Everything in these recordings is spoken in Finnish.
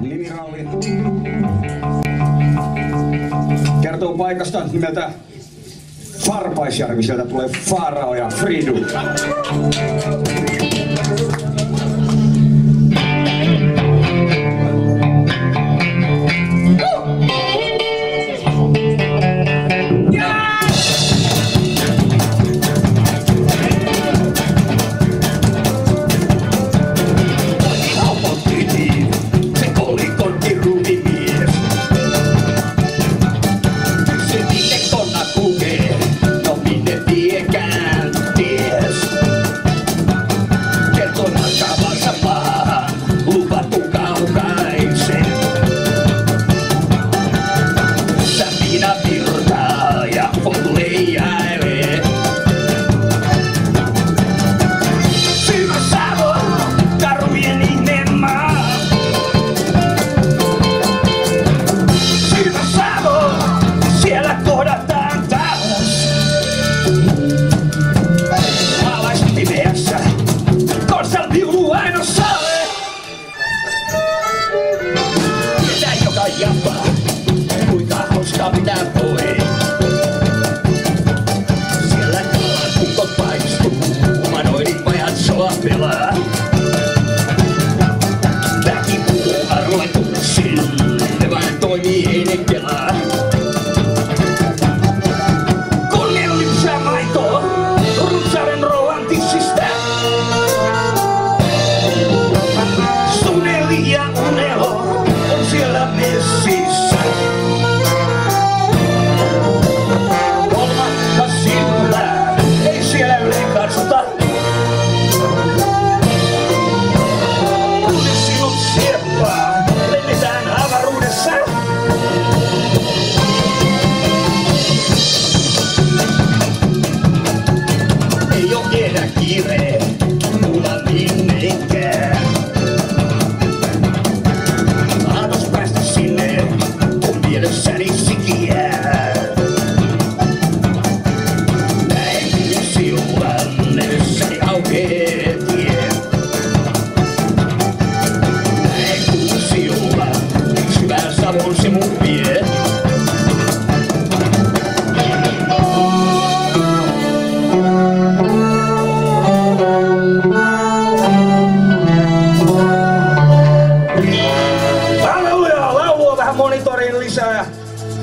Nimiralli. Kertoo paikasta nimeltä Farpaisjärvi. Sieltä tulee Farao ja Fridu. Monitoriin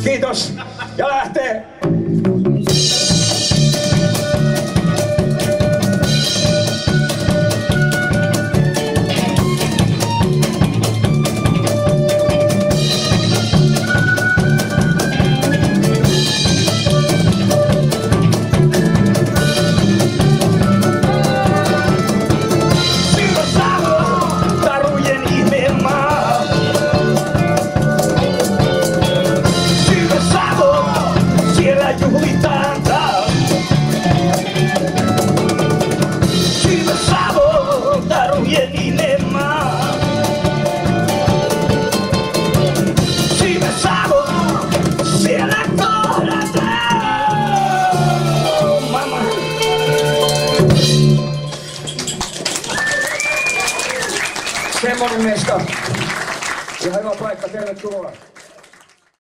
Kiitos. Ja lähtee. Semmonen meistä. Ja hyvä paikka, tervetuloa.